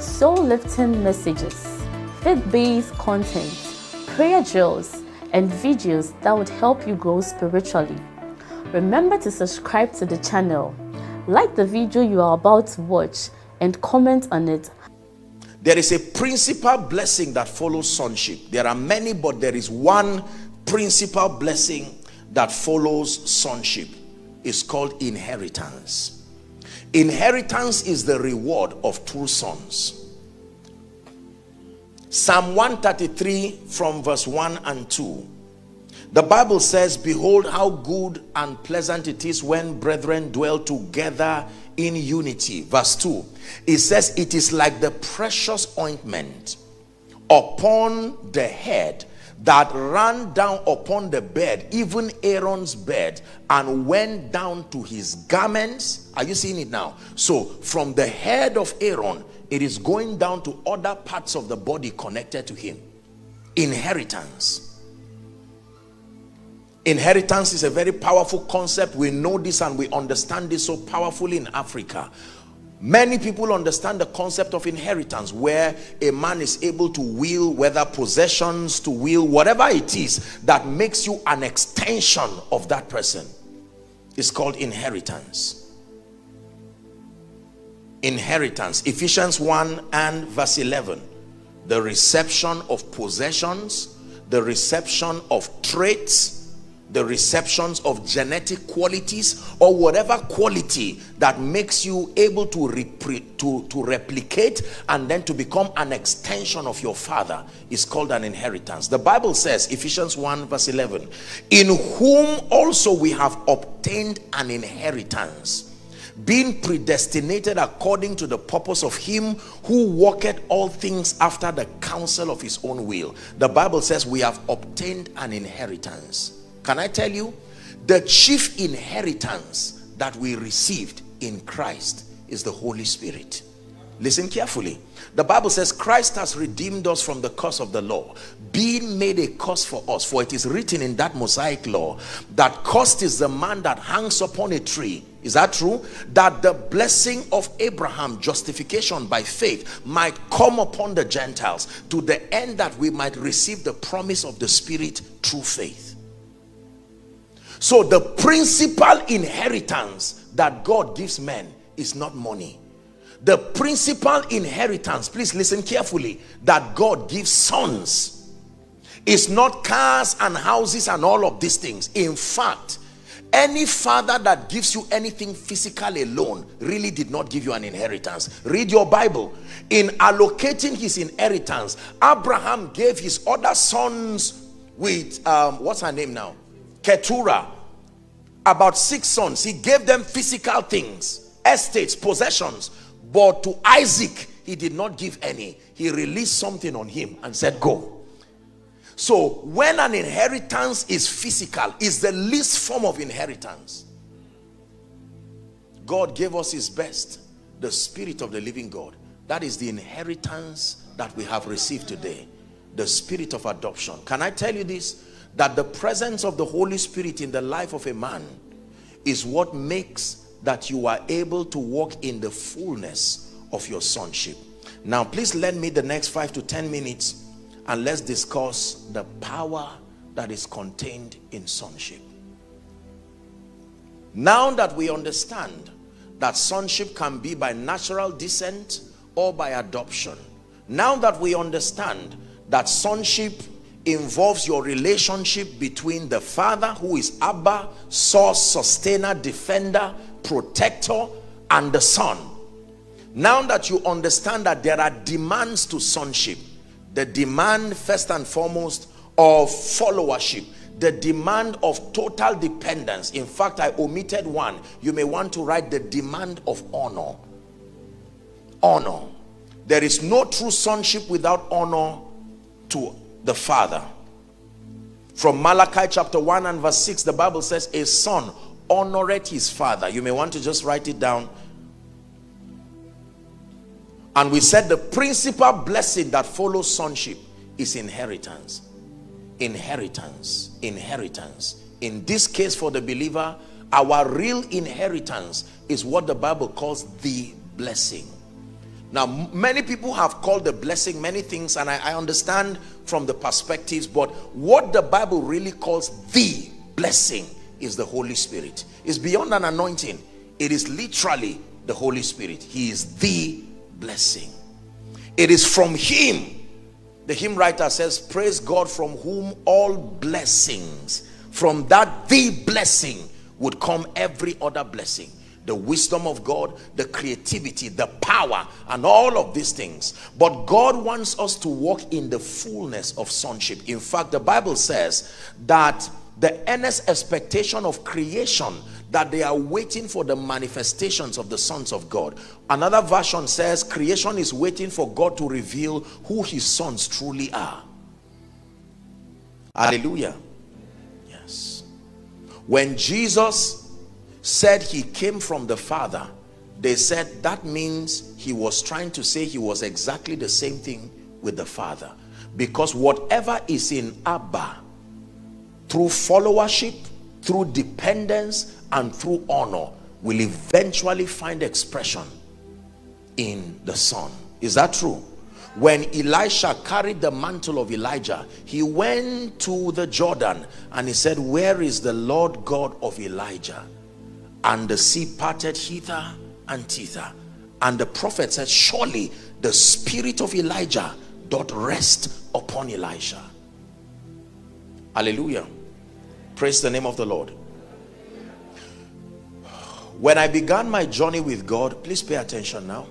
soul lifting messages, faith based content, prayer drills, and videos that would help you grow spiritually. Remember to subscribe to the channel, like the video you are about to watch, and comment on it. There is a principal blessing that follows sonship. There are many, but there is one principal blessing that follows sonship It's called inheritance. Inheritance is the reward of true sons. Psalm 133 from verse 1 and 2. The Bible says, Behold, how good and pleasant it is when brethren dwell together in unity. Verse 2. It says, It is like the precious ointment upon the head that ran down upon the bed, even Aaron's bed, and went down to his garments. Are you seeing it now? So, from the head of Aaron, it is going down to other parts of the body connected to him. Inheritance. Inheritance is a very powerful concept. We know this and we understand this so powerfully in Africa. Many people understand the concept of inheritance where a man is able to will whether possessions to will whatever it is that makes you an extension of that person. It's called inheritance. Inheritance. Ephesians 1 and verse 11. The reception of possessions, the reception of traits, the receptions of genetic qualities or whatever quality that makes you able to, to, to replicate and then to become an extension of your father is called an inheritance. The Bible says, Ephesians 1 verse 11, in whom also we have obtained an inheritance being predestinated according to the purpose of him who worketh all things after the counsel of his own will. The Bible says we have obtained an inheritance can I tell you? The chief inheritance that we received in Christ is the Holy Spirit. Listen carefully. The Bible says Christ has redeemed us from the curse of the law, being made a curse for us. For it is written in that Mosaic law that cursed is the man that hangs upon a tree. Is that true? That the blessing of Abraham, justification by faith, might come upon the Gentiles to the end that we might receive the promise of the Spirit through faith. So the principal inheritance that God gives men is not money. The principal inheritance, please listen carefully, that God gives sons is not cars and houses and all of these things. In fact, any father that gives you anything physical alone really did not give you an inheritance. Read your Bible. In allocating his inheritance, Abraham gave his other sons with, um, what's her name now? Keturah, about six sons. He gave them physical things, estates, possessions. But to Isaac, he did not give any. He released something on him and said, go. So when an inheritance is physical, is the least form of inheritance. God gave us his best, the spirit of the living God. That is the inheritance that we have received today. The spirit of adoption. Can I tell you this? That the presence of the Holy Spirit in the life of a man is what makes that you are able to walk in the fullness of your sonship. Now, please lend me the next five to 10 minutes and let's discuss the power that is contained in sonship. Now that we understand that sonship can be by natural descent or by adoption, now that we understand that sonship involves your relationship between the father who is Abba, source, sustainer, defender, protector, and the son. Now that you understand that there are demands to sonship, the demand first and foremost of followership, the demand of total dependence. In fact, I omitted one. You may want to write the demand of honor. Honor There is no true sonship without honor to the father. From Malachi chapter 1 and verse 6, the Bible says, A son honoreth his father. You may want to just write it down. And we said the principal blessing that follows sonship is inheritance. Inheritance. Inheritance. In this case for the believer, our real inheritance is what the Bible calls the blessing. Now, many people have called the blessing many things, and I, I, understand from the perspectives, but what the Bible really calls the blessing is the Holy Spirit. It's beyond an anointing. It is literally the Holy Spirit. He is the blessing. It is from Him. The hymn writer says, Praise God from whom all blessings, from that the blessing would come every other blessing the wisdom of God, the creativity, the power, and all of these things. But God wants us to walk in the fullness of sonship. In fact, the Bible says that the earnest expectation of creation that they are waiting for the manifestations of the sons of God. Another version says creation is waiting for God to reveal who his sons truly are. Hallelujah. Yes. When Jesus said he came from the Father, they said that means he was trying to say he was exactly the same thing with the Father. Because whatever is in Abba, through followership, through dependence, and through honor, will eventually find expression in the Son. Is that true? When Elisha carried the mantle of Elijah, he went to the Jordan and he said, Where is the Lord God of Elijah? And the sea parted hither and thither and the prophet said surely the spirit of elijah doth rest upon elisha. Hallelujah. Praise the name of the lord. When i began my journey with god please pay attention now.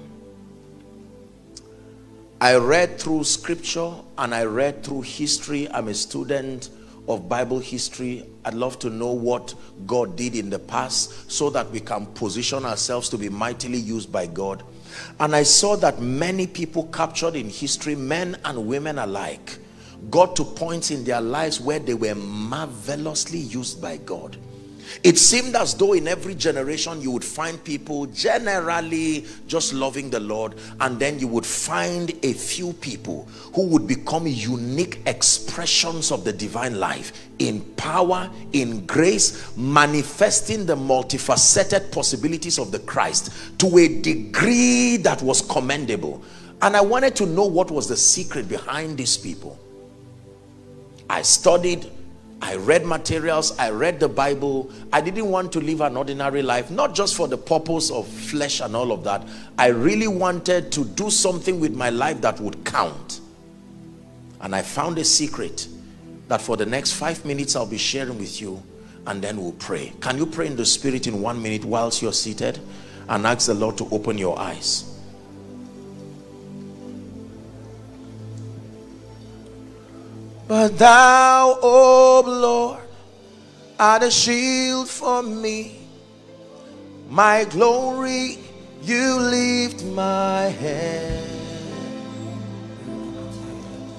I read through scripture and i read through history. I'm a student of Bible history. I'd love to know what God did in the past so that we can position ourselves to be mightily used by God. And I saw that many people captured in history, men and women alike, got to points in their lives where they were marvelously used by God. It seemed as though in every generation you would find people generally just loving the Lord and then you would find a few people who would become unique expressions of the divine life in power, in grace, manifesting the multifaceted possibilities of the Christ to a degree that was commendable. And I wanted to know what was the secret behind these people. I studied I read materials, I read the Bible. I didn't want to live an ordinary life, not just for the purpose of flesh and all of that. I really wanted to do something with my life that would count. And I found a secret that for the next five minutes I'll be sharing with you and then we'll pray. Can you pray in the spirit in one minute whilst you're seated and ask the Lord to open your eyes? But thou, O Lord, art a shield for me. My glory, you lift my head.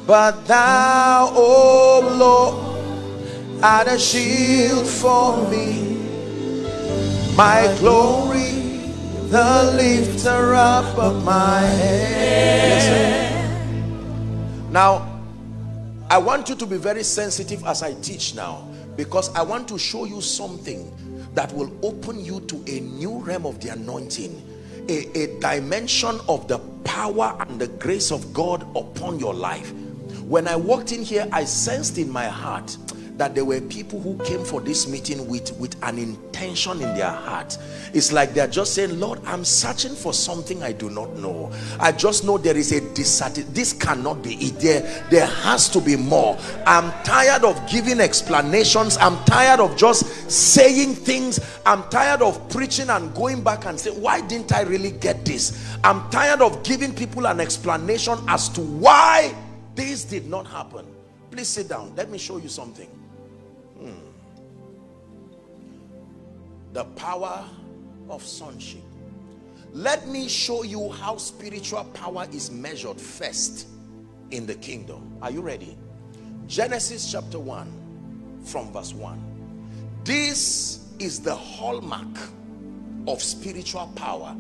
But thou, O Lord, art a shield for me. My glory, the lifter up of my head. Now, I want you to be very sensitive as I teach now because I want to show you something that will open you to a new realm of the anointing a, a dimension of the power and the grace of God upon your life. When I walked in here I sensed in my heart that there were people who came for this meeting with with an intention in their heart. It's like they're just saying lord i'm searching for something i do not know. I just know there is a dissatisfaction this cannot be it. There there has to be more. I'm tired of giving explanations. I'm tired of just saying things. I'm tired of preaching and going back and say why didn't i really get this? I'm tired of giving people an explanation as to why this did not happen. Please sit down. Let me show you something the power of sonship. Let me show you how spiritual power is measured first in the kingdom. Are you ready? Genesis chapter 1 from verse 1 this is the hallmark of spiritual power.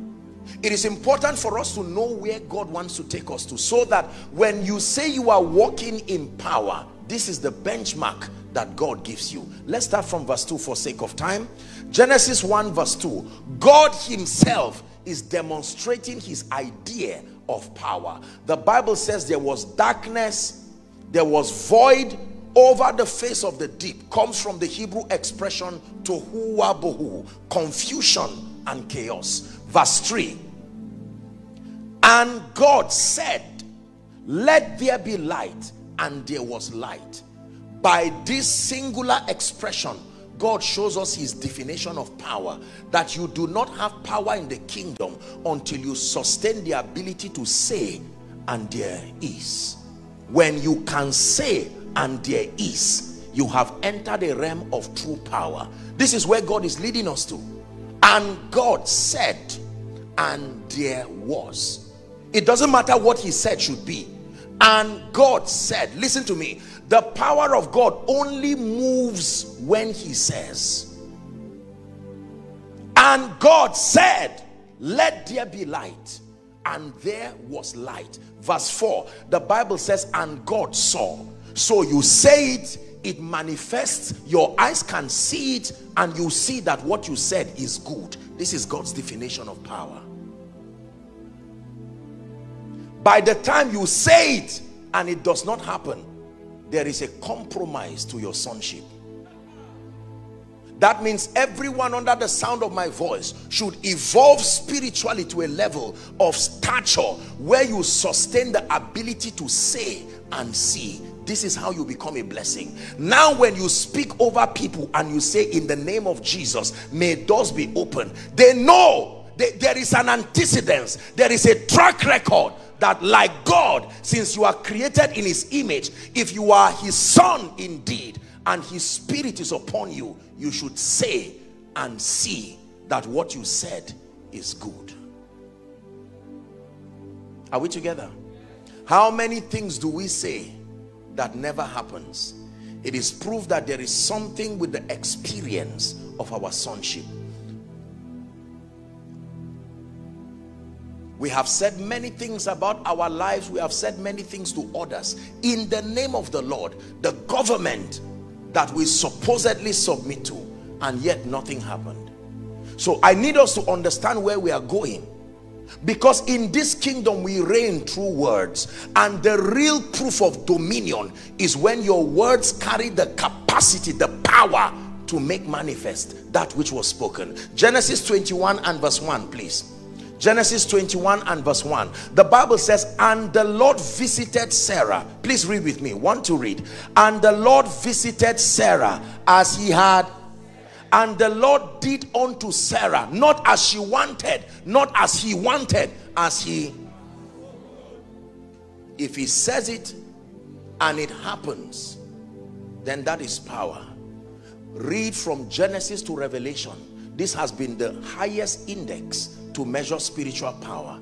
It is important for us to know where God wants to take us to so that when you say you are walking in power this is the benchmark that God gives you. Let's start from verse 2 for sake of time Genesis 1 verse 2 God himself is demonstrating his idea of power. The Bible says there was darkness there was void over the face of the deep. Comes from the Hebrew expression tohu wa bohu confusion and chaos. Verse 3 and God said let there be light and there was light. By this singular expression God shows us his definition of power that you do not have power in the kingdom until you sustain the ability to say and there is. When you can say and there is you have entered a realm of true power. This is where God is leading us to. And God said and there was. It doesn't matter what he said should be. And God said listen to me the power of God only moves when he says. And God said let there be light. And there was light. Verse 4 the Bible says and God saw. So you say it it manifests. Your eyes can see it and you see that what you said is good. This is God's definition of power. By the time you say it and it does not happen there is a compromise to your sonship. That means everyone under the sound of my voice should evolve spiritually to a level of stature where you sustain the ability to say and see. This is how you become a blessing. Now when you speak over people and you say in the name of jesus may doors be open they know there is an antecedence there is a track record that like God, since you are created in his image, if you are his son indeed, and his spirit is upon you, you should say and see that what you said is good. Are we together? How many things do we say that never happens? It is proof that there is something with the experience of our sonship. We have said many things about our lives. We have said many things to others. In the name of the Lord, the government that we supposedly submit to, and yet nothing happened. So I need us to understand where we are going. Because in this kingdom we reign through words. And the real proof of dominion is when your words carry the capacity, the power to make manifest that which was spoken. Genesis 21 and verse 1 please. Genesis 21 and verse 1. The Bible says, and the Lord visited Sarah. Please read with me. Want to read. And the Lord visited Sarah as he had and the Lord did unto Sarah not as she wanted not as he wanted as he if he says it and it happens then that is power read from Genesis to Revelation this has been the highest index to measure spiritual power.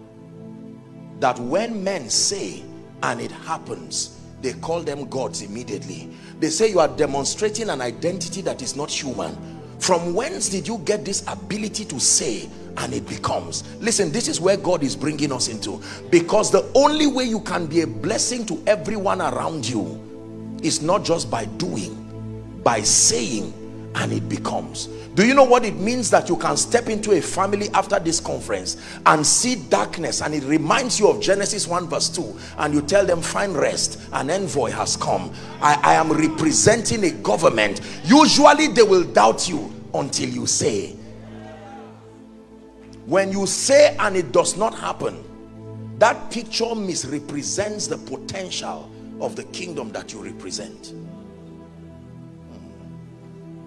That when men say and it happens they call them gods immediately. They say you are demonstrating an identity that is not human. From whence did you get this ability to say and it becomes? Listen this is where God is bringing us into. Because the only way you can be a blessing to everyone around you is not just by doing by saying and it becomes. Do you know what it means that you can step into a family after this conference and see darkness and it reminds you of Genesis 1 verse 2 and you tell them find rest an envoy has come. I, I am representing a government. Usually they will doubt you until you say. When you say and it does not happen that picture misrepresents the potential of the kingdom that you represent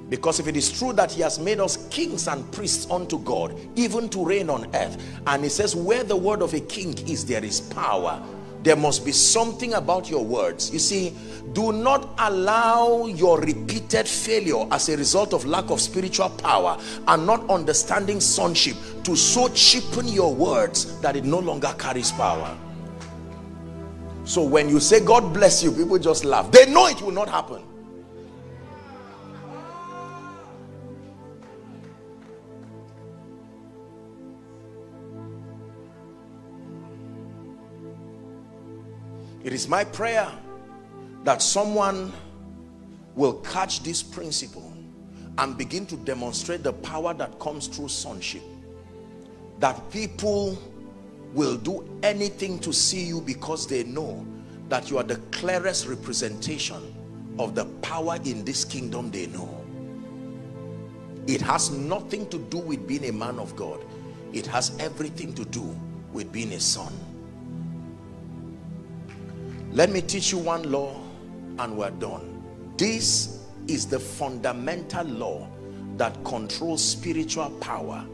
because if it is true that he has made us kings and priests unto God, even to reign on earth, and he says, where the word of a king is, there is power. There must be something about your words. You see, do not allow your repeated failure as a result of lack of spiritual power and not understanding sonship to so cheapen your words that it no longer carries power. So when you say God bless you, people just laugh. They know it will not happen. It is my prayer that someone will catch this principle and begin to demonstrate the power that comes through sonship. That people will do anything to see you because they know that you are the clearest representation of the power in this kingdom they know. It has nothing to do with being a man of God. It has everything to do with being a son. Let me teach you one law and we're done. This is the fundamental law that controls spiritual power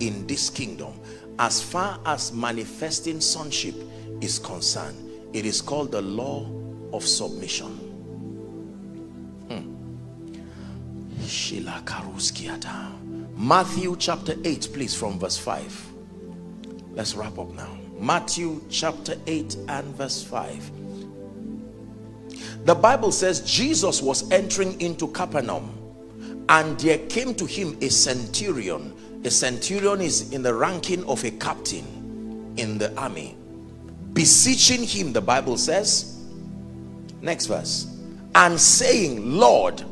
in this kingdom. As far as manifesting sonship is concerned it is called the law of submission. Hmm. Matthew chapter 8 please from verse 5 let's wrap up now. Matthew chapter 8 and verse 5 the Bible says Jesus was entering into Capernaum and there came to him a centurion a centurion is in the ranking of a captain in the army. Beseeching him, the Bible says, next verse, and saying, Lord,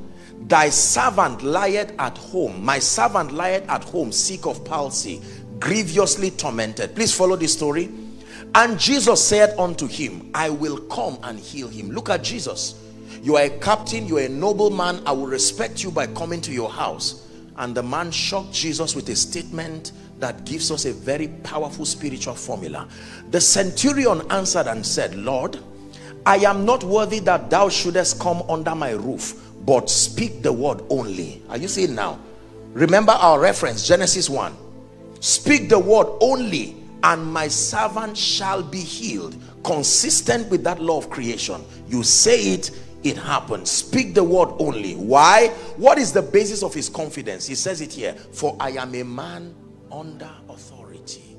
thy servant lieth at home. My servant lieth at home, sick of palsy, grievously tormented. Please follow this story. And Jesus said unto him, I will come and heal him. Look at Jesus. You are a captain, you are a noble man. I will respect you by coming to your house and the man shocked Jesus with a statement that gives us a very powerful spiritual formula. The centurion answered and said, Lord, I am not worthy that thou shouldest come under my roof, but speak the word only. Are you seeing now? Remember our reference, Genesis 1. Speak the word only, and my servant shall be healed. Consistent with that law of creation. You say it, it happens. Speak the word only. Why? What is the basis of his confidence? He says it here for i am a man under authority.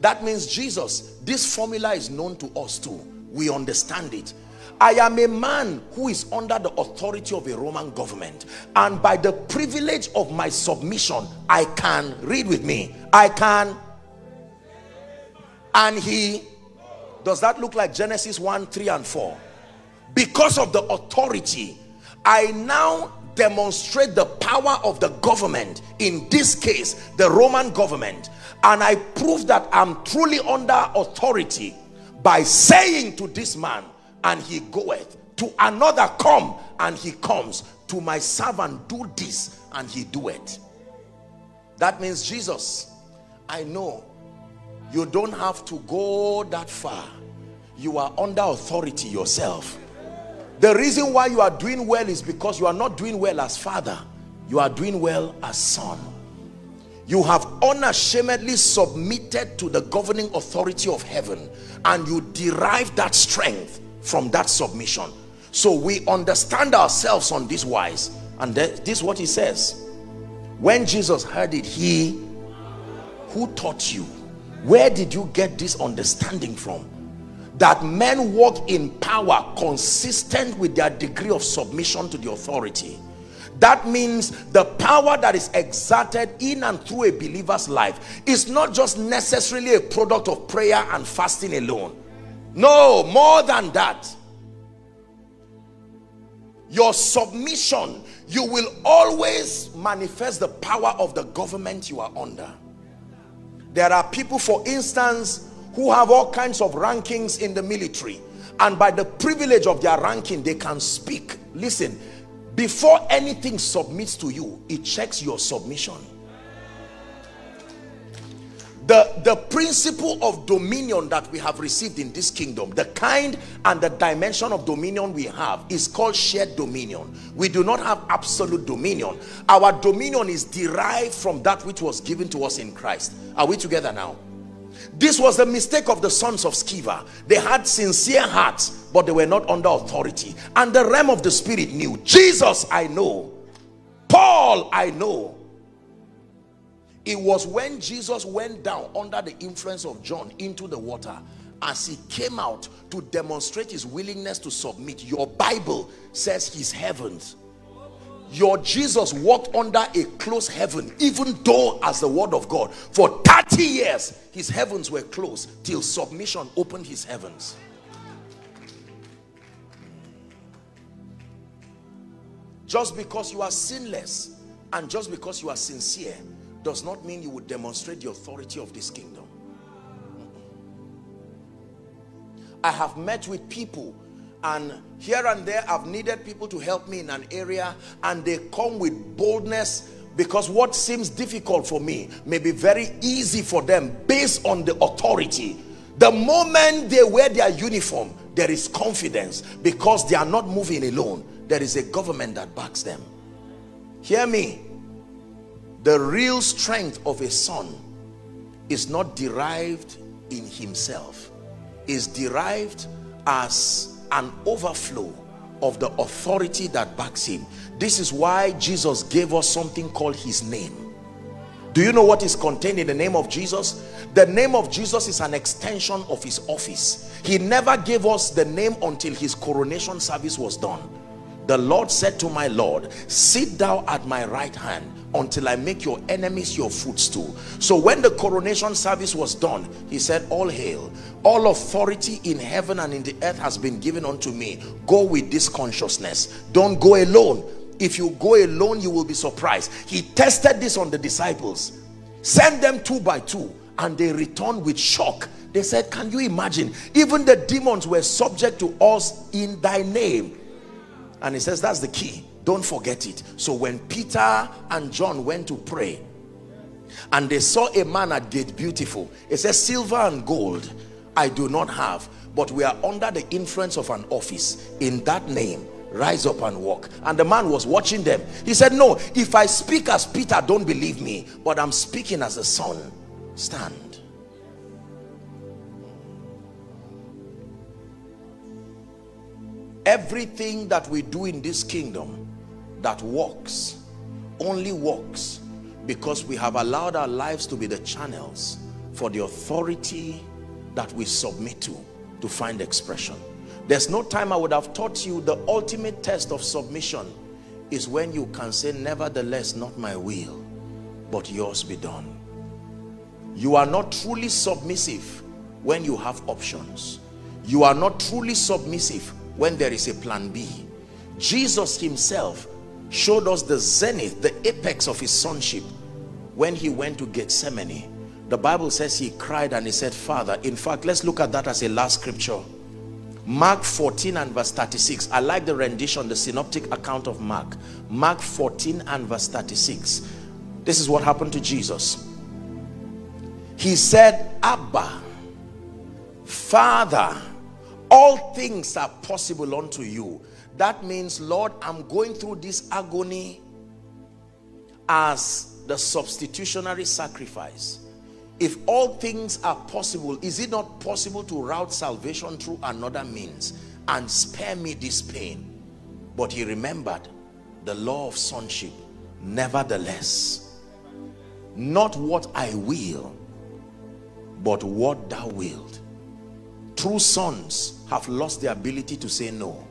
That means jesus this formula is known to us too. We understand it. I am a man who is under the authority of a Roman government and by the privilege of my submission I can read with me I can and he does that look like Genesis 1 3 and 4 because of the authority I now demonstrate the power of the government in this case the Roman government. And I prove that I'm truly under authority by saying to this man and he goeth. To another come and he comes. To my servant do this and he do it that means Jesus I know you don't have to go that far you are under authority yourself the reason why you are doing well is because you are not doing well as father. You are doing well as son. You have unashamedly submitted to the governing authority of heaven and you derive that strength from that submission. So we understand ourselves on this wise. And this is what he says. When Jesus heard it, he who taught you? Where did you get this understanding from? that men walk in power consistent with their degree of submission to the authority. That means the power that is exerted in and through a believer's life is not just necessarily a product of prayer and fasting alone. No more than that. Your submission you will always manifest the power of the government you are under there are people for instance who have all kinds of rankings in the military and by the privilege of their ranking they can speak. Listen before anything submits to you it checks your submission the the principle of dominion that we have received in this kingdom the kind and the dimension of dominion we have is called shared dominion we do not have absolute dominion our dominion is derived from that which was given to us in christ are we together now this was the mistake of the sons of Sceva. They had sincere hearts, but they were not under authority. And the realm of the spirit knew, Jesus I know, Paul I know. It was when Jesus went down under the influence of John into the water as he came out to demonstrate his willingness to submit. Your Bible says his heavens. Your Jesus walked under a closed heaven, even though, as the word of God, for 30 years his heavens were closed till submission opened his heavens. Just because you are sinless and just because you are sincere does not mean you would demonstrate the authority of this kingdom. I have met with people and here and there I've needed people to help me in an area and they come with boldness because what seems difficult for me may be very easy for them based on the authority. The moment they wear their uniform, there is confidence because they are not moving alone. There is a government that backs them. Hear me the real strength of a son is not derived in himself is derived as an overflow of the authority that backs him. This is why jesus gave us something called his name. Do you know what is contained in the name of jesus? The name of jesus is an extension of his office. He never gave us the name until his coronation service was done. The lord said to my lord sit thou at my right hand until I make your enemies your footstool. So when the coronation service was done, he said, all hail, all authority in heaven and in the earth has been given unto me. Go with this consciousness. Don't go alone. If you go alone, you will be surprised. He tested this on the disciples. Send them two by two and they returned with shock. They said, can you imagine? Even the demons were subject to us in thy name. And he says, that's the key don't forget it. So when Peter and John went to pray and they saw a man at gate beautiful, it says silver and gold I do not have, but we are under the influence of an office. In that name rise up and walk. And the man was watching them. He said no if i speak as peter don't believe me but i'm speaking as a son stand. Everything that we do in this kingdom that works only works because we have allowed our lives to be the channels for the authority that we submit to to find expression. There's no time i would have taught you the ultimate test of submission is when you can say nevertheless not my will but yours be done. You are not truly submissive when you have options. You are not truly submissive when there is a plan b. Jesus himself showed us the zenith, the apex of his sonship when he went to Gethsemane. The Bible says he cried and he said, Father, in fact, let's look at that as a last scripture. Mark 14 and verse 36. I like the rendition, the synoptic account of Mark. Mark 14 and verse 36. This is what happened to Jesus. He said, Abba, Father, all things are possible unto you that means, Lord, I'm going through this agony as the substitutionary sacrifice. If all things are possible, is it not possible to route salvation through another means and spare me this pain? But he remembered the law of sonship. Nevertheless, not what I will, but what thou wilt. True sons have lost the ability to say no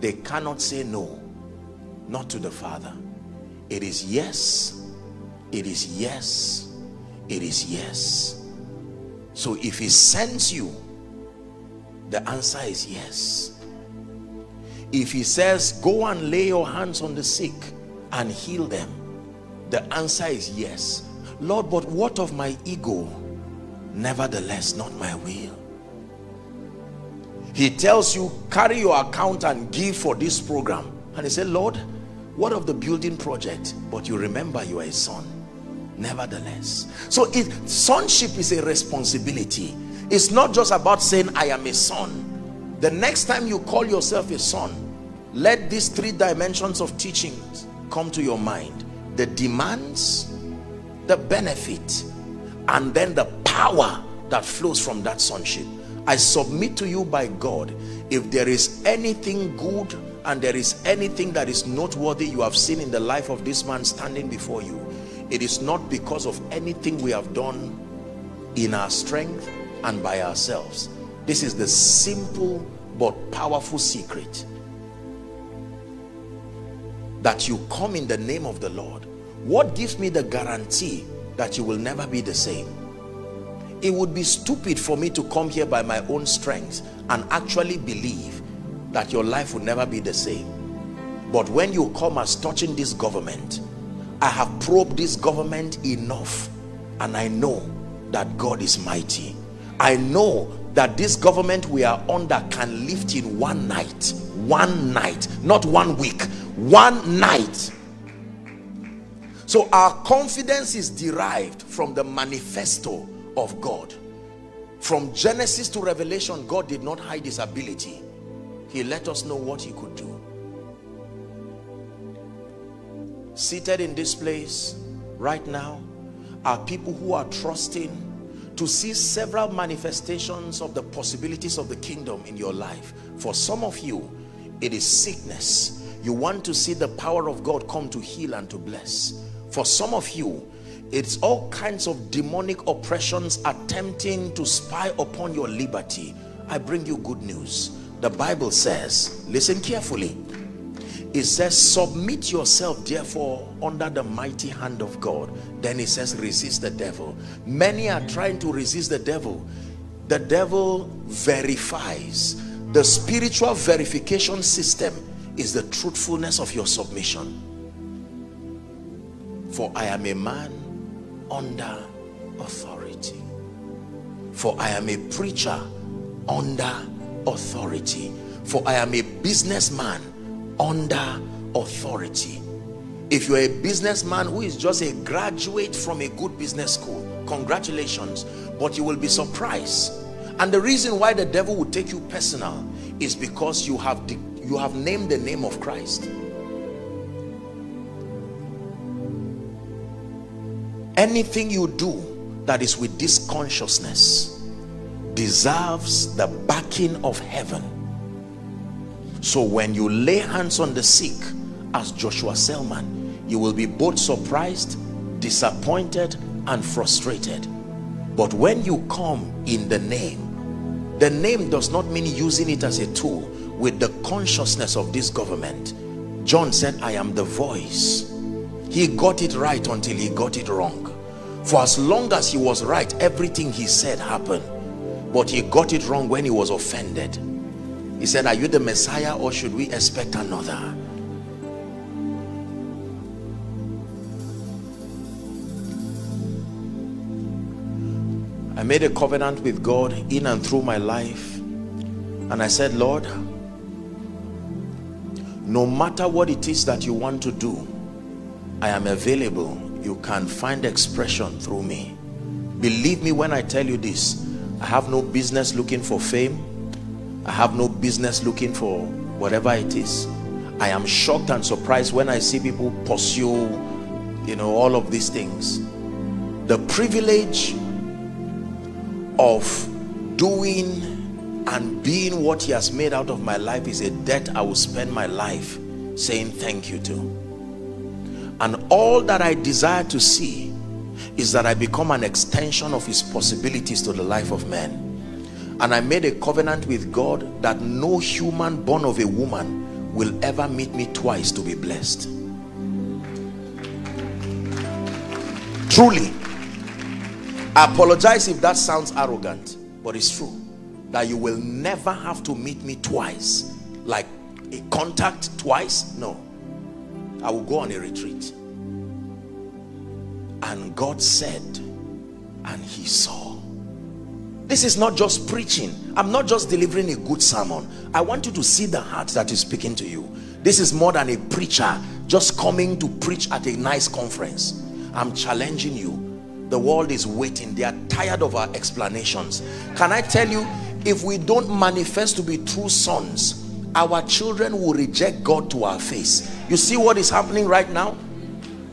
they cannot say no not to the father. It is yes it is yes it is yes. So if he sends you the answer is yes. If he says go and lay your hands on the sick and heal them the answer is yes. Lord but what of my ego? Nevertheless not my will he tells you carry your account and give for this program. And he said lord what of the building project? But you remember you are a son. Nevertheless. So it sonship is a responsibility. It's not just about saying i am a son. The next time you call yourself a son let these three dimensions of teachings come to your mind. The demands the benefit and then the power that flows from that sonship I submit to you by God if there is anything good and there is anything that is noteworthy you have seen in the life of this man standing before you it is not because of anything we have done in our strength and by ourselves. This is the simple but powerful secret that you come in the name of the Lord. What gives me the guarantee that you will never be the same it would be stupid for me to come here by my own strength and actually believe that your life will never be the same. But when you come as touching this government I have probed this government enough and I know that God is mighty. I know that this government we are under can lift in one night one night not one week one night. So our confidence is derived from the manifesto of God. From Genesis to Revelation God did not hide his ability. He let us know what he could do. Seated in this place right now are people who are trusting to see several manifestations of the possibilities of the kingdom in your life. For some of you it is sickness. You want to see the power of God come to heal and to bless. For some of you it's all kinds of demonic oppressions attempting to spy upon your liberty. I bring you good news. The Bible says listen carefully. It says submit yourself therefore under the mighty hand of God. Then it says resist the devil. Many are trying to resist the devil. The devil verifies. The spiritual verification system is the truthfulness of your submission. For I am a man under authority. For I am a preacher under authority. For I am a businessman under authority. If you're a businessman who is just a graduate from a good business school congratulations. But you will be surprised. And the reason why the devil will take you personal is because you have you have named the name of Christ anything you do that is with this consciousness deserves the backing of heaven so when you lay hands on the sick as Joshua Selman, you will be both surprised, disappointed, and frustrated. But when you come in the name, the name does not mean using it as a tool with the consciousness of this government. John said, I am the voice. He got it right until he got it wrong. For as long as he was right, everything he said happened. But he got it wrong when he was offended he said, are you the Messiah or should we expect another? I made a covenant with God in and through my life. And I said, Lord, no matter what it is that you want to do, I am available. You can find expression through me. Believe me when I tell you this, I have no business looking for fame. I have no business looking for whatever it is. I am shocked and surprised when I see people pursue, you know, all of these things. The privilege of doing and being what he has made out of my life is a debt I will spend my life saying thank you to. And all that I desire to see is that I become an extension of his possibilities to the life of men. And I made a covenant with God that no human born of a woman will ever meet me twice to be blessed. Truly I apologize if that sounds arrogant but it's true that you will never have to meet me twice like a contact twice? No I will go on a retreat and God said and he saw this is not just preaching. I'm not just delivering a good sermon. I want you to see the heart that is speaking to you. This is more than a preacher just coming to preach at a nice conference. I'm challenging you. The world is waiting. They are tired of our explanations. Can I tell you, if we don't manifest to be true sons, our children will reject God to our face. You see what is happening right now?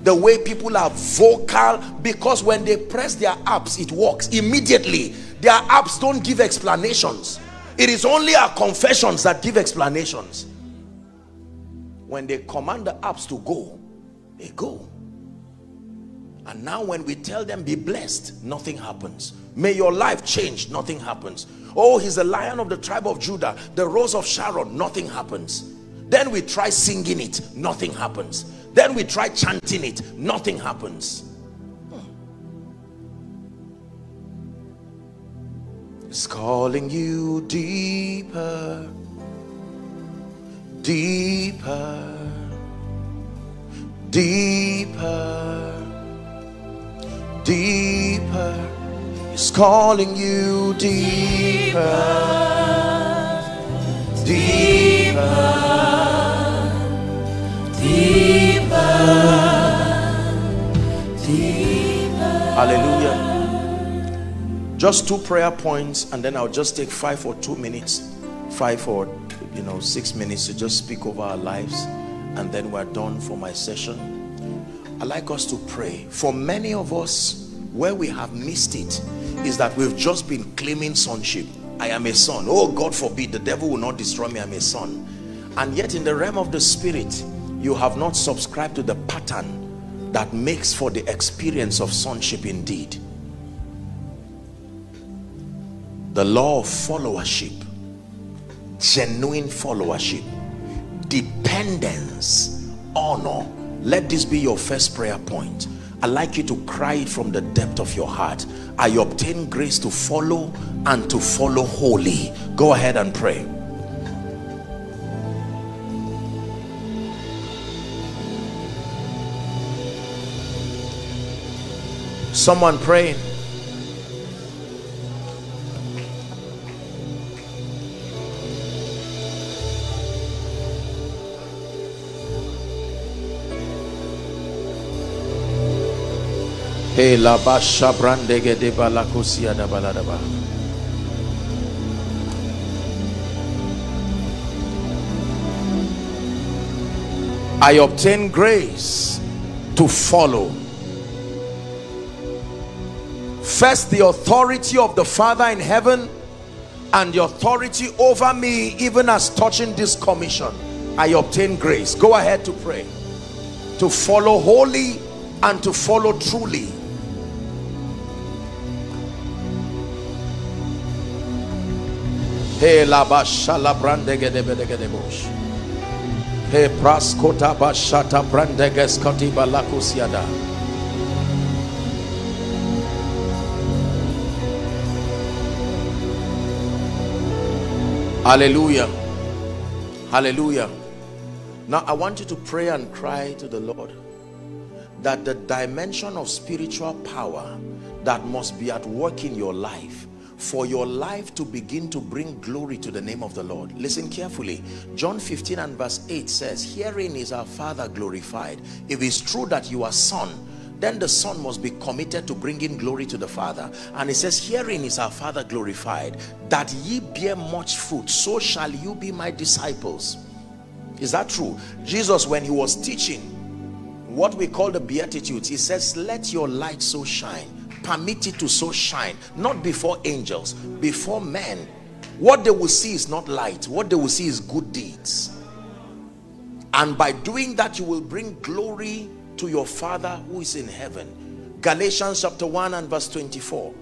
The way people are vocal because when they press their apps, it works immediately their apps don't give explanations. It is only our confessions that give explanations. When they command the apps to go, they go. And now when we tell them be blessed, nothing happens. May your life change, nothing happens. Oh, he's the lion of the tribe of Judah, the rose of Sharon, nothing happens. Then we try singing it, nothing happens. Then we try chanting it, nothing happens. Hmm. It's calling you deeper, deeper, deeper deeper. He's calling you deeper, deeper, deeper, deeper. Hallelujah. Just two prayer points, and then I'll just take five or two minutes, five or you know, six minutes to just speak over our lives, and then we're done for my session i like us to pray. For many of us, where we have missed it is that we've just been claiming sonship. I am a son. Oh, God forbid, the devil will not destroy me. I'm a son. And yet in the realm of the spirit, you have not subscribed to the pattern that makes for the experience of sonship indeed. The law of followership, genuine followership, dependence, honor, let this be your first prayer point i like you to cry it from the depth of your heart. I obtain grace to follow and to follow wholly. Go ahead and pray. Someone praying Hey la basha brandege de balakusia da baladaba. I obtain grace to follow. First, the authority of the Father in heaven and the authority over me, even as touching this commission. I obtain grace. Go ahead to pray. To follow wholly and to follow truly He. He praskota bashata. Hallelujah. Hallelujah. Now I want you to pray and cry to the Lord that the dimension of spiritual power that must be at work in your life for your life to begin to bring glory to the name of the Lord. Listen carefully. John 15 and verse 8 says, Herein is our Father glorified. If it's true that you are son, then the son must be committed to bringing glory to the father and it says herein is our father glorified that ye bear much fruit so shall you be my disciples is that true jesus when he was teaching what we call the beatitudes he says let your light so shine permit it to so shine not before angels before men. What they will see is not light. What they will see is good deeds. And by doing that you will bring glory to your father who is in heaven. Galatians chapter 1 and verse 24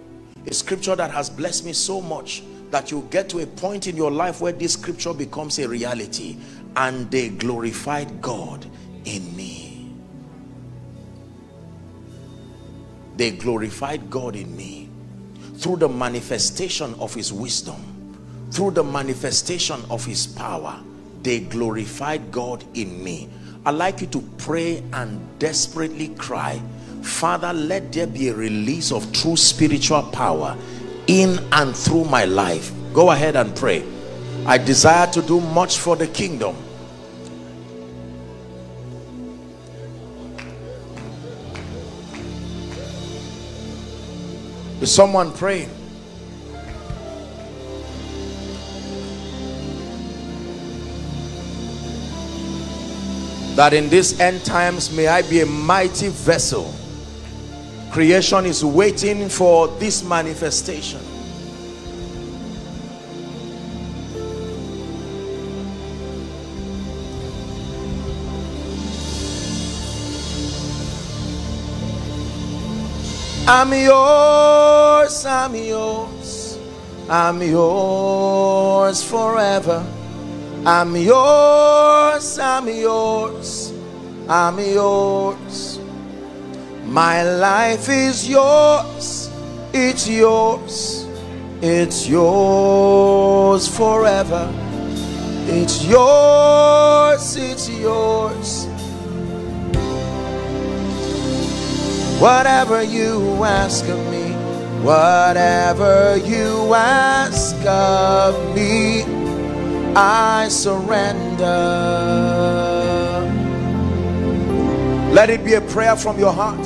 a scripture that has blessed me so much that you get to a point in your life where this scripture becomes a reality. And they glorified god in me they glorified God in me through the manifestation of his wisdom through the manifestation of his power. They glorified God in me. I like you to pray and desperately cry father let there be a release of true spiritual power in and through my life. Go ahead and pray. I desire to do much for the kingdom Is someone praying? That in these end times may I be a mighty vessel. Creation is waiting for this manifestation. I'm yours, I'm yours, I'm yours forever. I'm yours, I'm yours, I'm yours. My life is yours, it's yours, it's yours forever. It's yours, it's yours. Whatever you ask of me, whatever you ask of me, I surrender. Let it be a prayer from your heart.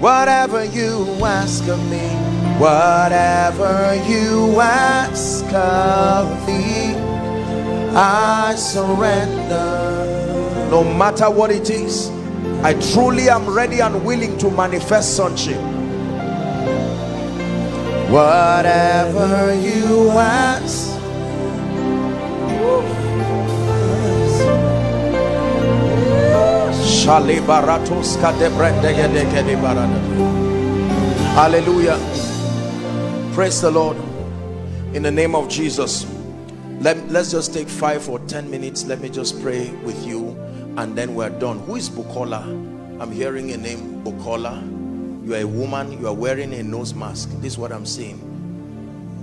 Whatever you ask of me, whatever you ask of me, I surrender. No matter what it is, I truly am ready and willing to manifest sonship. Whatever you ask. Hallelujah. Praise the Lord. In the name of Jesus. Let, let's just take five or ten minutes. Let me just pray with you and then we're done. Who is Bukola? I'm hearing a name, Bukola. You are a woman, you are wearing a nose mask. This is what I'm seeing.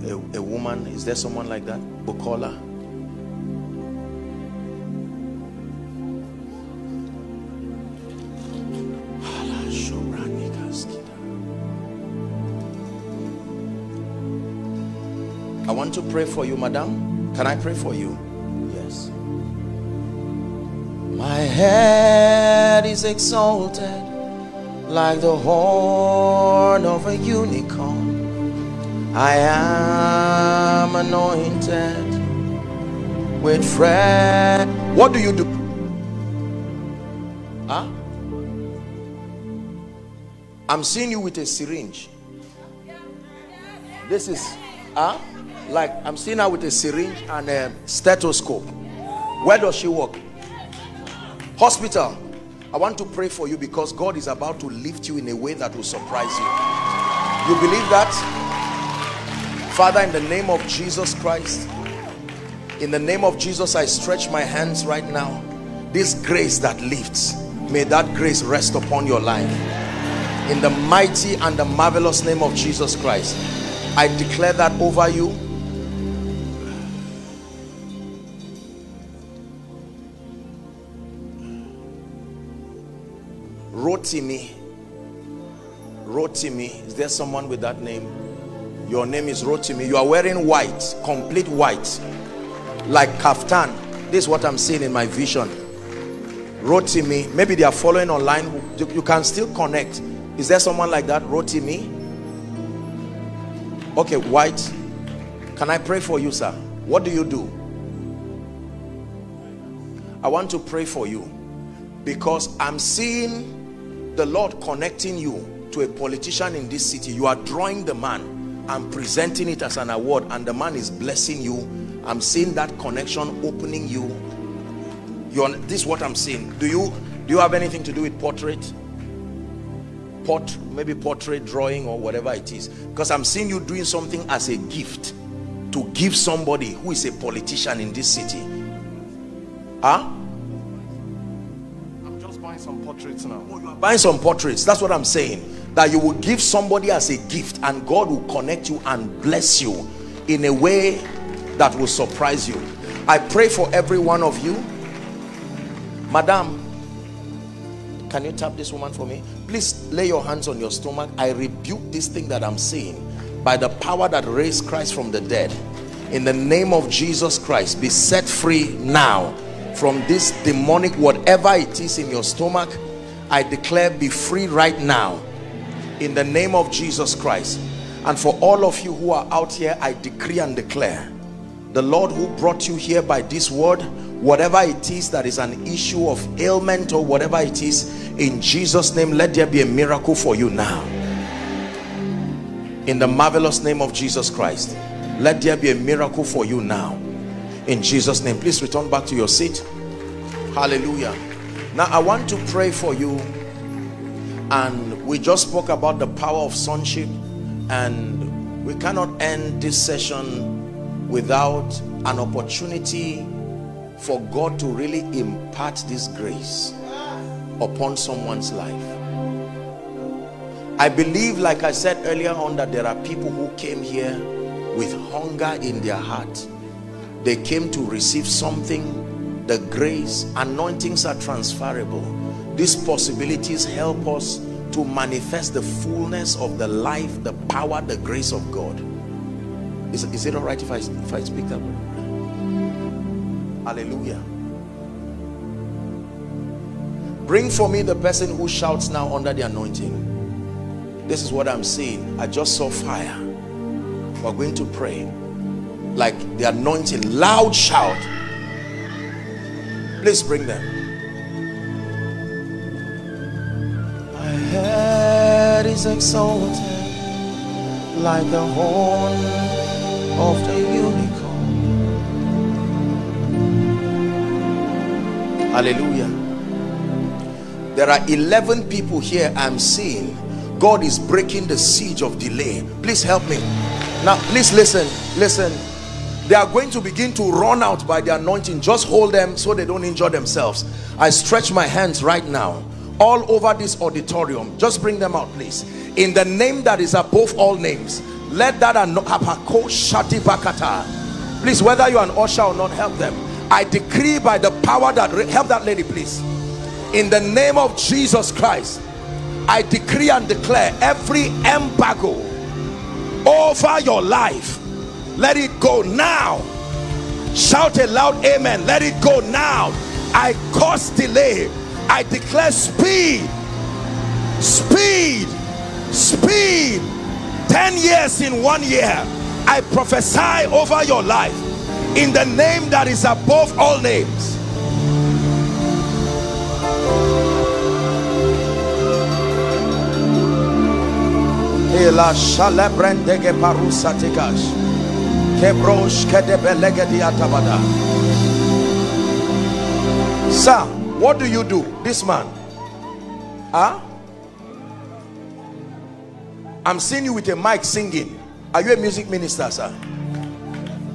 A, a woman, is there someone like that? Bukola? I want to pray for you, madam. Can I pray for you? Head is exalted like the horn of a unicorn. I am anointed with fresh. What do you do? Huh? I'm seeing you with a syringe. This is, huh? Like I'm seeing her with a syringe and a stethoscope. Where does she work? Hospital. I want to pray for you because God is about to lift you in a way that will surprise you. You believe that? Father, in the name of Jesus Christ, in the name of Jesus, I stretch my hands right now. This grace that lifts, may that grace rest upon your life. In the mighty and the marvelous name of Jesus Christ, I declare that over you Rotimi. Rotimi. Is there someone with that name? Your name is Rotimi. You are wearing white, complete white, like kaftan. This is what I'm seeing in my vision. Rotimi. Maybe they are following online. You can still connect. Is there someone like that? Rotimi. Okay, white. Can I pray for you, sir? What do you do? I want to pray for you because I'm seeing the Lord connecting you to a politician in this city, you are drawing the man and presenting it as an award and the man is blessing you. I'm seeing that connection opening you. You're, this is what I'm seeing. Do you do you have anything to do with portrait? Port, maybe portrait drawing or whatever it is. Because I'm seeing you doing something as a gift to give somebody who is a politician in this city. Huh? Some portraits now. Oh, you are buying some portraits. That's what I'm saying. That you will give somebody as a gift and God will connect you and bless you in a way that will surprise you. I pray for every one of you. Madam, can you tap this woman for me? Please lay your hands on your stomach. I rebuke this thing that I'm saying by the power that raised Christ from the dead. In the name of Jesus Christ, be set free now from this demonic whatever it is in your stomach I declare be free right now. In the name of Jesus Christ. And for all of you who are out here I decree and declare the Lord who brought you here by this word whatever it is that is an issue of ailment or whatever it is in Jesus name let there be a miracle for you now. In the marvelous name of Jesus Christ let there be a miracle for you now in Jesus name please return back to your seat hallelujah now I want to pray for you And we just spoke about the power of sonship and we cannot end this session without an opportunity for God to really impart this grace upon someone's life. I believe, like I said earlier on, that there are people who came here with hunger in their heart. They came to receive something, the grace, anointings are transferable. These possibilities help us to manifest the fullness of the life, the power, the grace of God. Is, is it all right if I, if I speak that Hallelujah. Bring for me the person who shouts now under the anointing. This is what I'm seeing. I just saw fire. We're going to pray. Like the anointing, loud shout. Please bring them. My head is exalted like the horn of the unicorn. Hallelujah. There are 11 people here I'm seeing. God is breaking the siege of delay. Please help me. Now, please listen. Listen. They are going to begin to run out by the anointing. Just hold them so they don't injure themselves. I stretch my hands right now all over this auditorium. Just bring them out, please. In the name that is above all names, let that and please whether you're an usher or not help them i decree by the power that help that lady please in the name of Jesus Christ I decree and declare every embargo over your life let it go now. Shout a loud amen. Let it go now. I cause delay. I declare speed. Speed. Speed. 10 years in one year. I prophesy over your life in the name that is above all names. Ela shalebrende ge parusa. Sir, what do you do? This man. Huh? I'm seeing you with a mic singing. Are you a music minister, sir?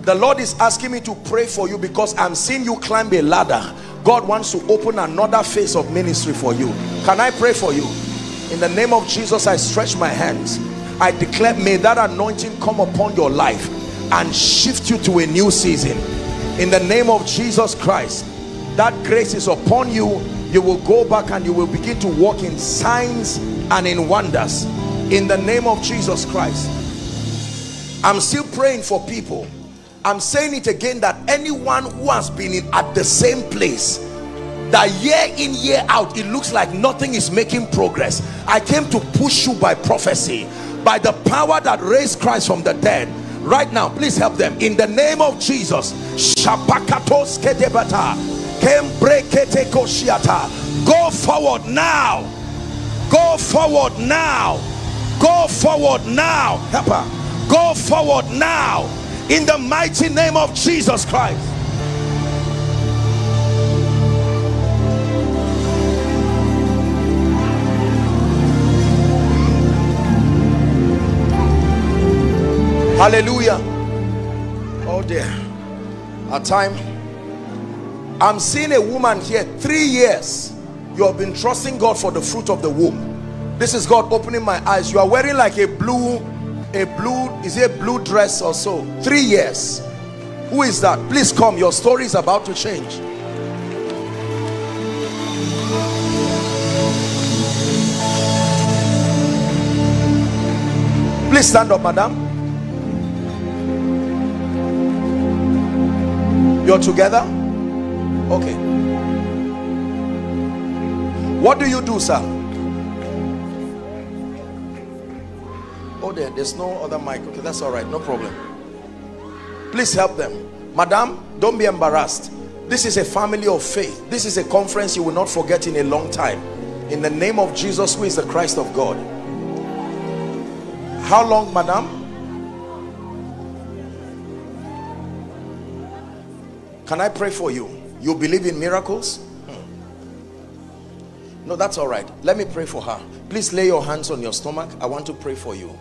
The Lord is asking me to pray for you because I'm seeing you climb a ladder. God wants to open another phase of ministry for you. Can I pray for you? in the name of Jesus I stretch my hands I declare may that anointing come upon your life and shift you to a new season. In the name of Jesus Christ that grace is upon you. You will go back and you will begin to walk in signs and in wonders. In the name of Jesus Christ I'm still praying for people. I'm saying it again that anyone who has been in at the same place that year in year out it looks like nothing is making progress. I came to push you by prophecy by the power that raised christ from the dead right now please help them. In the name of jesus. Go forward now. Go forward now. Go forward now. Help her. Go forward now. In the mighty name of jesus christ hallelujah. Oh dear. Our time i'm seeing a woman here three years. You have been trusting god for the fruit of the womb. This is god opening my eyes. You are wearing like a blue a blue is it a blue dress or so? Three years. Who is that? Please come. Your story is about to change. Please stand up madam You're together? Okay. What do you do, sir? Oh, there, there's no other mic. Okay, that's all right. No problem. Please help them. Madam, don't be embarrassed. This is a family of faith. This is a conference you will not forget in a long time. In the name of Jesus, who is the Christ of God. How long, madam? Can I pray for you? You believe in miracles? Hmm. No, that's all right. Let me pray for her. please lay your hands on your stomach i want to pray for you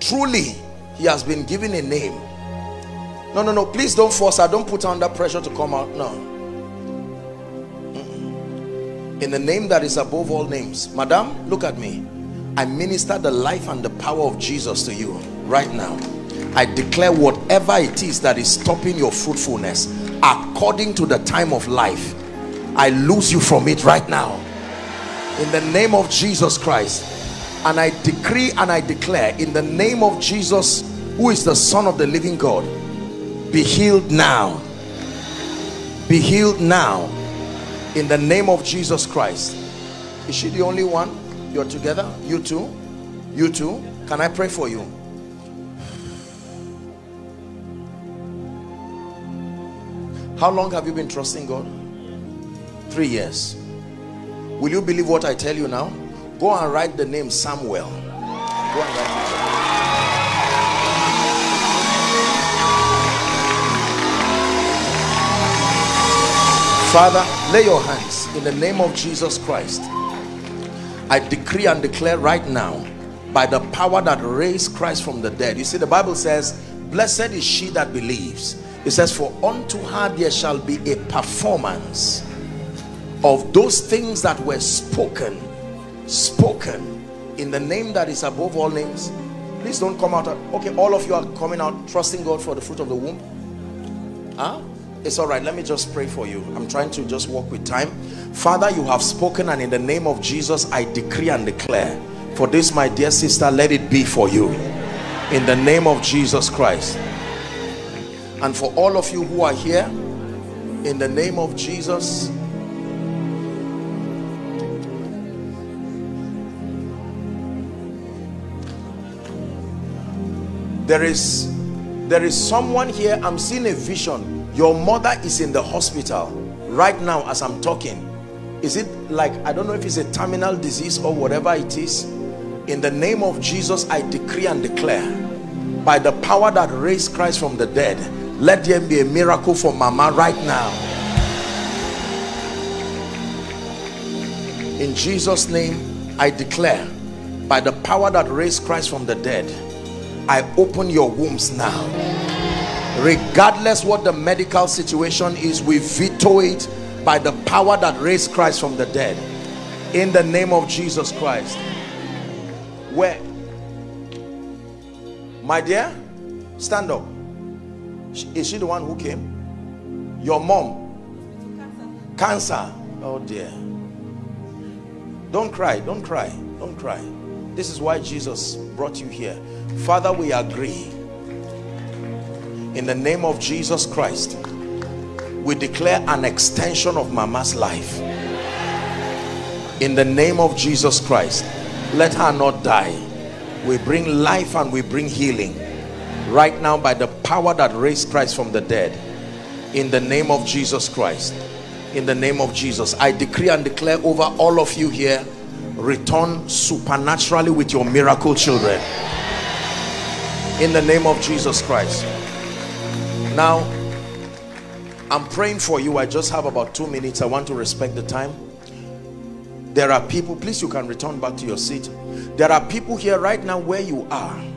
truly he has been given a name no no no please don't force her don't put her under pressure to come out no in the name that is above all names madam look at me i minister the life and the power of jesus to you right now i declare whatever it is that is stopping your fruitfulness according to the time of life i lose you from it right now. In the name of jesus christ. And i decree and i declare in the name of jesus who is the son of the living god be healed now. Be healed now. In the name of jesus christ. Is she the only one? You're together? You too you too can i pray for you how long have you been trusting god three years will you believe what i tell you now go and write the name samuel go and write it Father, lay your hands in the name of Jesus Christ. I decree and declare right now by the power that raised Christ from the dead. You see, the Bible says, Blessed is she that believes. It says, For unto her there shall be a performance of those things that were spoken, spoken in the name that is above all names. Please don't come out. Okay, all of you are coming out trusting God for the fruit of the womb. Huh? it's all right let me just pray for you i'm trying to just walk with time father you have spoken and in the name of jesus i decree and declare for this my dear sister let it be for you in the name of jesus christ and for all of you who are here in the name of jesus there is there is someone here i'm seeing a vision. Your mother is in the hospital right now as i'm talking. Is it like i don't know if it's a terminal disease or whatever it is. In the name of jesus i decree and declare by the power that raised christ from the dead let there be a miracle for mama right now. In jesus name i declare by the power that raised christ from the dead i open your wombs now. Regardless what the medical situation is we veto it by the power that raised Christ from the dead. In the name of Jesus Christ. Where? My dear stand up is she the one who came? Your mom? Cancer, cancer. oh dear. Don't cry don't cry don't cry. This is why Jesus brought you here. Father we agree. In the name of Jesus Christ we declare an extension of mama's life. In the name of Jesus Christ let her not die. We bring life and we bring healing right now by the power that raised Christ from the dead. In the name of Jesus Christ. In the name of Jesus. I decree and declare over all of you here return supernaturally with your miracle children. In the name of Jesus Christ. Now i'm praying for you. I just have about two minutes. I want to respect the time. There are people please you can return back to your seat. There are people here right now where you are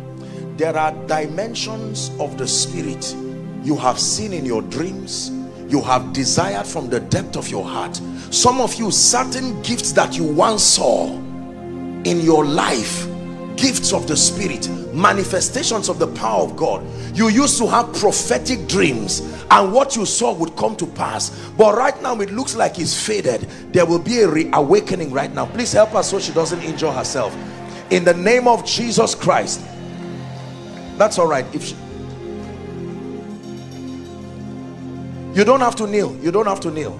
there are dimensions of the spirit you have seen in your dreams you have desired from the depth of your heart. Some of you certain gifts that you once saw in your life gifts of the spirit manifestations of the power of God. You used to have prophetic dreams and what you saw would come to pass. But right now it looks like it's faded. There will be a reawakening right now. Please help her so she doesn't injure herself. In the name of Jesus Christ that's all right. If she, you don't have to kneel. You don't have to kneel.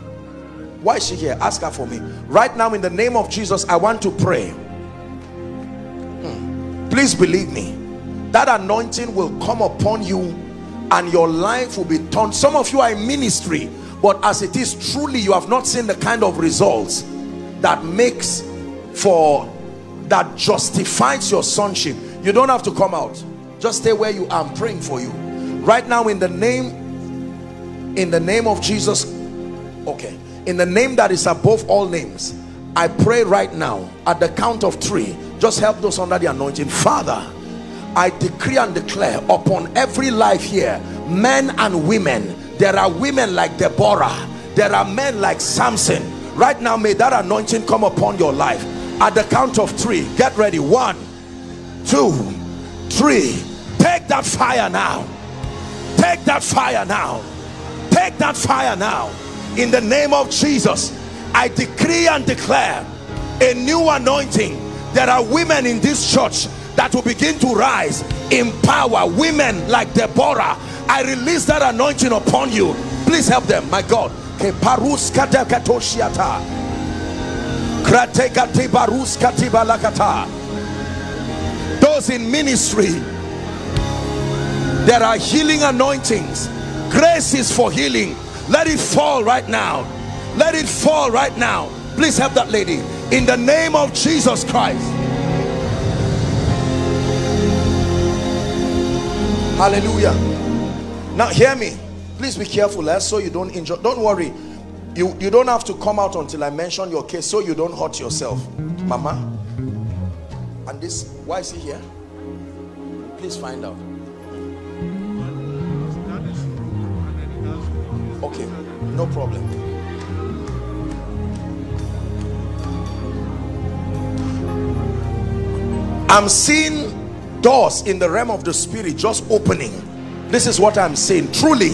Why is she here? Ask her for me. Right now in the name of Jesus I want to pray. Hmm. please believe me. That anointing will come upon you and your life will be turned. Some of you are in ministry but as it is truly you have not seen the kind of results that makes for that justifies your sonship. You don't have to come out just stay where you are. I'm praying for you. Right now in the name in the name of Jesus okay in the name that is above all names I pray right now at the count of three just help those under the anointing. Father I decree and declare upon every life here men and women there are women like Deborah there are men like Samson. Right now may that anointing come upon your life. At the count of three get ready. One two three take that fire now. Take that fire now. Take that fire now. In the name of Jesus I decree and declare a new anointing. There are women in this church that will begin to rise in power. Women like Deborah I release that anointing upon you. Please help them. My God. Those in ministry there are healing anointings. Grace is for healing. Let it fall right now. Let it fall right now. Please help that lady. In the name of Jesus Christ. Hallelujah. Now hear me. Please be careful eh, so you don't injure. Don't worry. You you don't have to come out until I mention your case so you don't hurt yourself. Mama and this why is he here? Please find out okay no problem. I'm seeing doors in the realm of the spirit just opening. This is what I'm saying truly.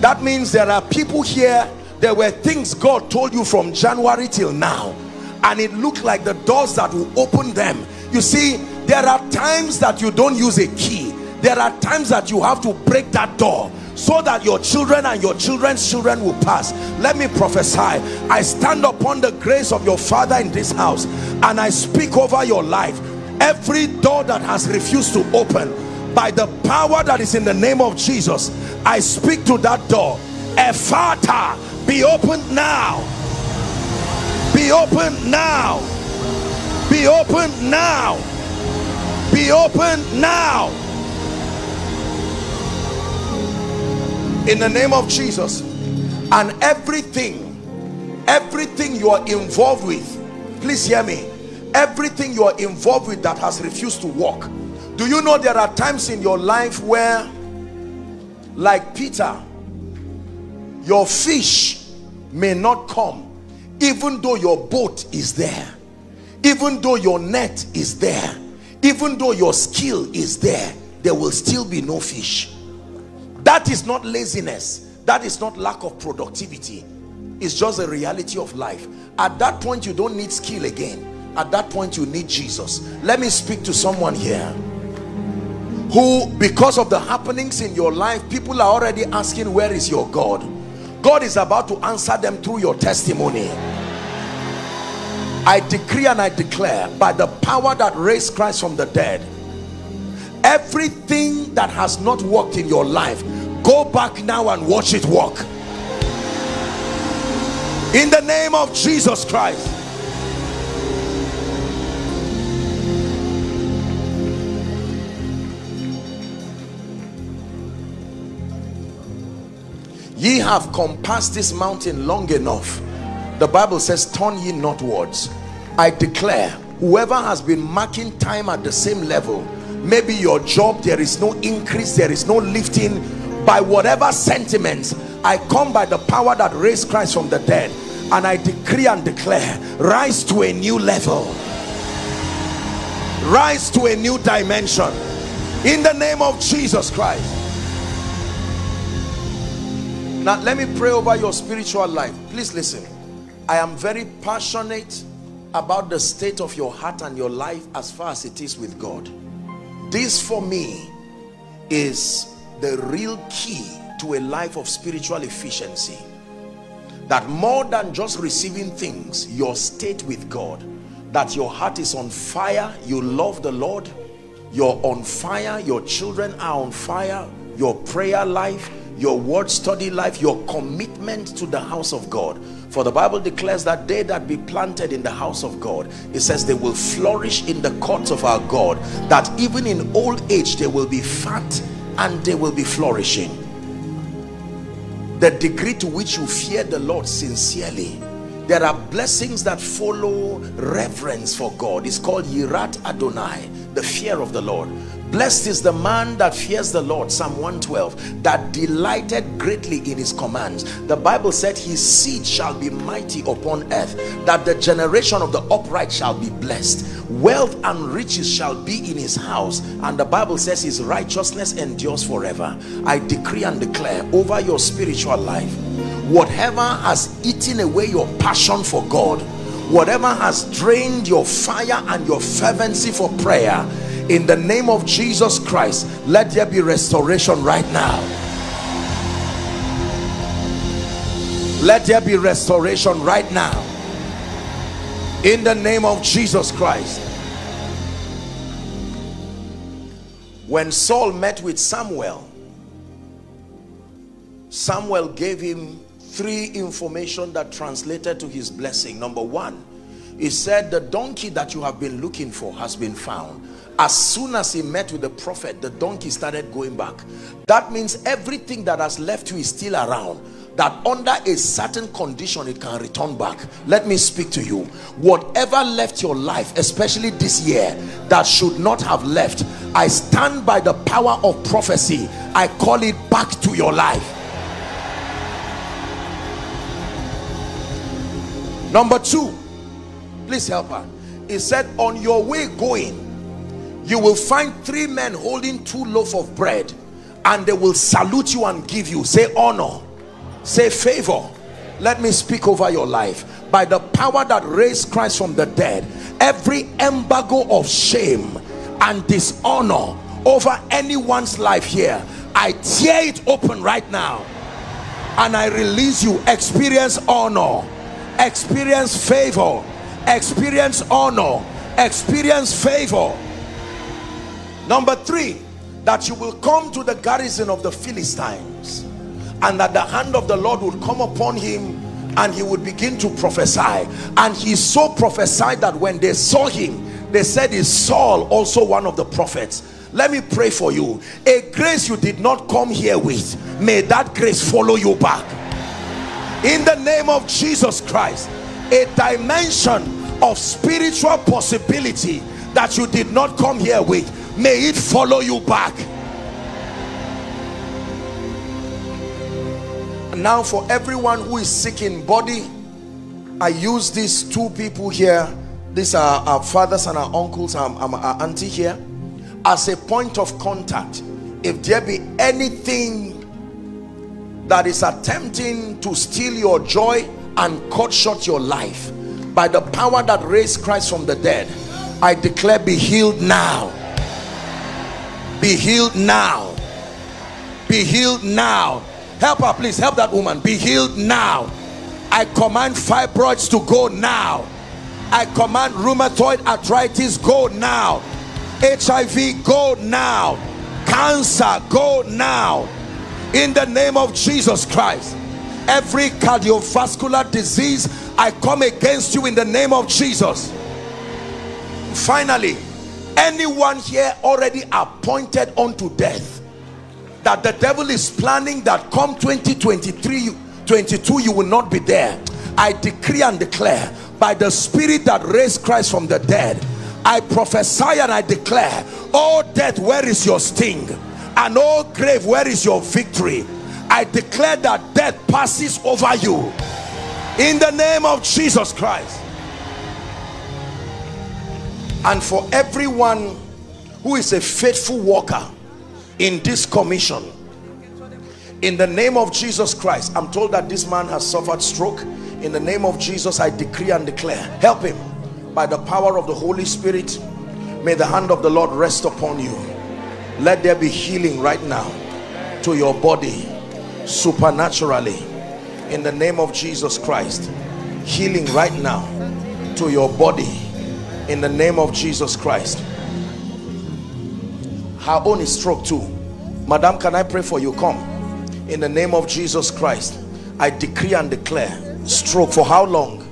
That means there are people here there were things God told you from January till now and it looked like the doors that will open them. You see there are times that you don't use a key there are times that you have to break that door so that your children and your children's children will pass. Let me prophesy. I stand upon the grace of your father in this house and I speak over your life. Every door that has refused to open by the power that is in the name of Jesus I speak to that door. Ephata be opened now. Be opened now. Be opened now. Be opened now in the name of Jesus and everything everything you are involved with please hear me. Everything you are involved with that has refused to walk do you know there are times in your life where like Peter your fish may not come even though your boat is there even though your net is there even though your skill is there there will still be no fish that is not laziness. That is not lack of productivity. It's just a reality of life. At that point you don't need skill again. At that point you need Jesus. Let me speak to someone here who because of the happenings in your life people are already asking where is your God? God is about to answer them through your testimony. I decree and I declare by the power that raised Christ from the dead everything that has not worked in your life go back now and watch it work. In the name of Jesus Christ. Ye have compassed this mountain long enough. The bible says turn ye northwards i declare whoever has been marking time at the same level maybe your job there is no increase there is no lifting. By whatever sentiments i come by the power that raised christ from the dead and i decree and declare rise to a new level. Rise to a new dimension. In the name of jesus christ. Now let me pray over your spiritual life. Please listen. I am very passionate about the state of your heart and your life as far as it is with god this for me is the real key to a life of spiritual efficiency. That more than just receiving things your state with god that your heart is on fire you love the lord you're on fire your children are on fire your prayer life your word study life your commitment to the house of God for the Bible declares that they that be planted in the house of God it says they will flourish in the courts of our God that even in old age they will be fat and they will be flourishing the degree to which you fear the Lord sincerely there are blessings that follow reverence for God. It's called Yirat Adonai, the fear of the Lord. Blessed is the man that fears the Lord, Psalm 112, that delighted greatly in his commands. The Bible said his seed shall be mighty upon earth, that the generation of the upright shall be blessed. Wealth and riches shall be in his house, and the Bible says his righteousness endures forever. I decree and declare over your spiritual life, whatever has eaten away your passion for God, whatever has drained your fire and your fervency for prayer, in the name of Jesus Christ let there be restoration right now. Let there be restoration right now. In the name of Jesus Christ. When Saul met with Samuel Samuel gave him three information that translated to his blessing. Number one he said the donkey that you have been looking for has been found. As soon as he met with the prophet the donkey started going back. That means everything that has left you is still around that under a certain condition it can return back. Let me speak to you. Whatever left your life especially this year that should not have left i stand by the power of prophecy. I call it back to your life. Number two please help her. He said on your way going you will find three men holding two loaf of bread and they will salute you and give you. Say honor. Say favor. Let me speak over your life. By the power that raised Christ from the dead every embargo of shame and dishonor over anyone's life here I tear it open right now. And I release you. Experience honor. Experience favor experience honor. Experience favor. Number three that you will come to the garrison of the Philistines and that the hand of the Lord would come upon him and he would begin to prophesy. And he so prophesied that when they saw him they said is Saul also one of the prophets? Let me pray for you. A grace you did not come here with may that grace follow you back. In the name of Jesus Christ a dimension of spiritual possibility that you did not come here with. May it follow you back. Now for everyone who is sick in body i use these two people here. These are our fathers and our uncles. And our auntie here. As a point of contact if there be anything that is attempting to steal your joy and cut short your life by the power that raised Christ from the dead I declare be healed now. Be healed now. Be healed now. Help her please. Help that woman. Be healed now. I command fibroids to go now. I command rheumatoid arthritis go now. HIV go now. Cancer go now. In the name of Jesus Christ every cardiovascular disease I come against you in the name of Jesus. Finally anyone here already appointed unto death that the devil is planning that come 2023 22 you will not be there. I decree and declare by the spirit that raised Christ from the dead I prophesy and I declare oh death where is your sting? And oh grave where is your victory I declare that death passes over you. In the name of Jesus Christ. And for everyone who is a faithful worker in this commission in the name of Jesus Christ I'm told that this man has suffered stroke. In the name of Jesus I decree and declare help him. By the power of the Holy Spirit may the hand of the Lord rest upon you. Let there be healing right now to your body supernaturally. In the name of Jesus Christ healing right now to your body. In the name of Jesus Christ. Her own is stroke too. Madam can I pray for you? Come. In the name of Jesus Christ I decree and declare stroke for how long?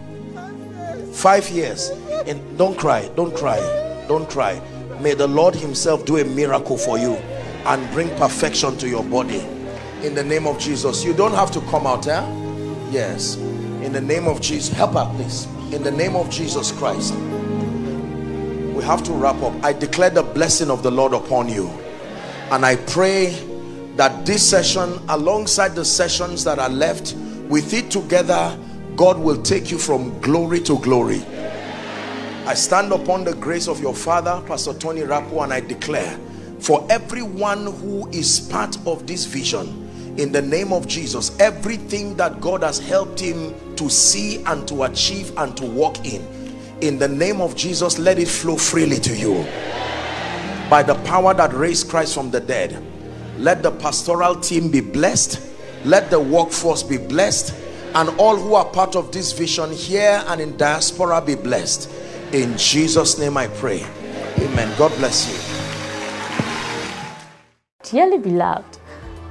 Five years. And don't cry don't cry don't cry. May the Lord himself do a miracle for you and bring perfection to your body in the name of Jesus you don't have to come out eh? yes In the name of Jesus. Help her, please. In the name of Jesus Christ. We have to wrap up. I declare the blessing of the Lord upon you. And I pray that this session, alongside the sessions that are left, with it together, God will take you from glory to glory. I stand upon the grace of your father, Pastor Tony Rapu, and I declare for everyone who is part of this vision, in the name of Jesus, everything that God has helped him to see and to achieve and to walk in, in the name of Jesus, let it flow freely to you. By the power that raised Christ from the dead, let the pastoral team be blessed, let the workforce be blessed, and all who are part of this vision here and in diaspora be blessed. In Jesus' name I pray. Amen. God bless you. Dearly beloved,